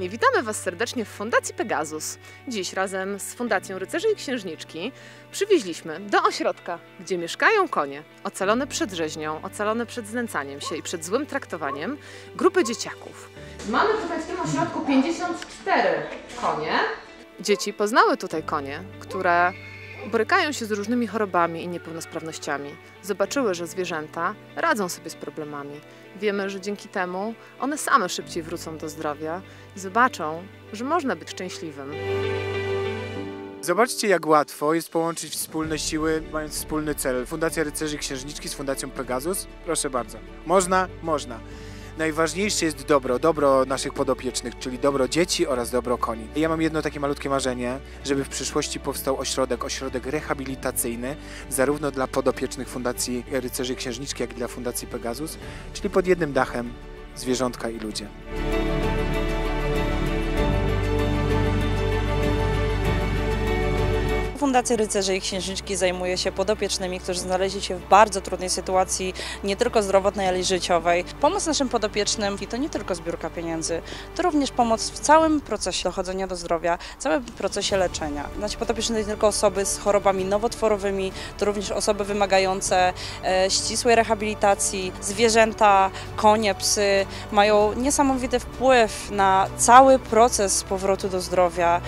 Kochani, witamy Was serdecznie w Fundacji Pegasus. Dziś razem z Fundacją Rycerzy i Księżniczki przywieźliśmy do ośrodka, gdzie mieszkają konie, ocalone przed rzeźnią, ocalone przed znęcaniem się i przed złym traktowaniem, grupę dzieciaków. Mamy tutaj w tym ośrodku 54 konie. Dzieci poznały tutaj konie, które borykają się z różnymi chorobami i niepełnosprawnościami. Zobaczyły, że zwierzęta radzą sobie z problemami. Wiemy, że dzięki temu one same szybciej wrócą do zdrowia i zobaczą, że można być szczęśliwym. Zobaczcie, jak łatwo jest połączyć wspólne siły, mając wspólny cel. Fundacja Rycerzy Księżniczki z Fundacją Pegasus. Proszę bardzo. Można? Można. Najważniejsze jest dobro, dobro naszych podopiecznych, czyli dobro dzieci oraz dobro koni. Ja mam jedno takie malutkie marzenie, żeby w przyszłości powstał ośrodek, ośrodek rehabilitacyjny, zarówno dla podopiecznych Fundacji Rycerzy Księżniczki, jak i dla Fundacji Pegasus, czyli pod jednym dachem zwierzątka i ludzie. Fundacja Rycerzy i Księżniczki zajmuje się podopiecznymi, którzy znaleźli się w bardzo trudnej sytuacji, nie tylko zdrowotnej, ale i życiowej. Pomoc naszym podopiecznym to nie tylko zbiórka pieniędzy, to również pomoc w całym procesie dochodzenia do zdrowia, całym procesie leczenia. Nasi podopieczni to nie tylko osoby z chorobami nowotworowymi, to również osoby wymagające e, ścisłej rehabilitacji. Zwierzęta, konie, psy mają niesamowity wpływ na cały proces powrotu do zdrowia.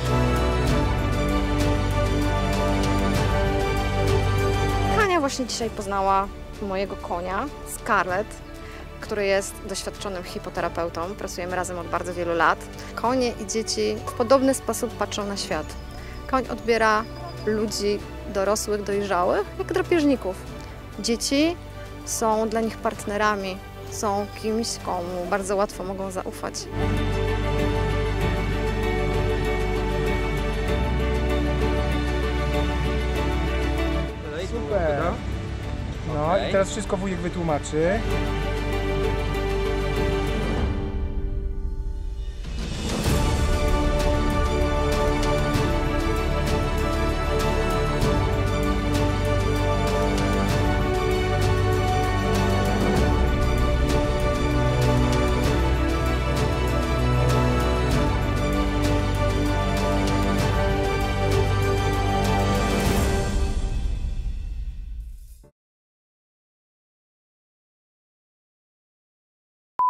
Właśnie dzisiaj poznała mojego konia, Scarlett, który jest doświadczonym hipoterapeutą. Pracujemy razem od bardzo wielu lat. Konie i dzieci w podobny sposób patrzą na świat. Koń odbiera ludzi dorosłych, dojrzałych, jak drapieżników. Dzieci są dla nich partnerami, są kimś, komu bardzo łatwo mogą zaufać. Teraz wszystko wujek wytłumaczy.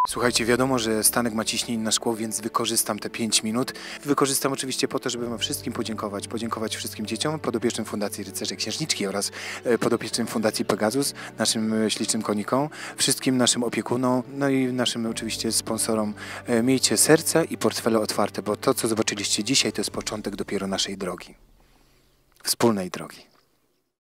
Słuchajcie, wiadomo, że Stanek ma ciśnienie na szkło, więc wykorzystam te 5 minut. Wykorzystam oczywiście po to, żeby wam wszystkim podziękować. Podziękować wszystkim dzieciom, podopiecznym Fundacji Rycerze Księżniczki oraz e, podopiecznym Fundacji Pegasus, naszym e, ślicznym konikom, wszystkim naszym opiekunom, no i naszym oczywiście sponsorom. E, Miejcie serca i portfele otwarte, bo to, co zobaczyliście dzisiaj, to jest początek dopiero naszej drogi. Wspólnej drogi.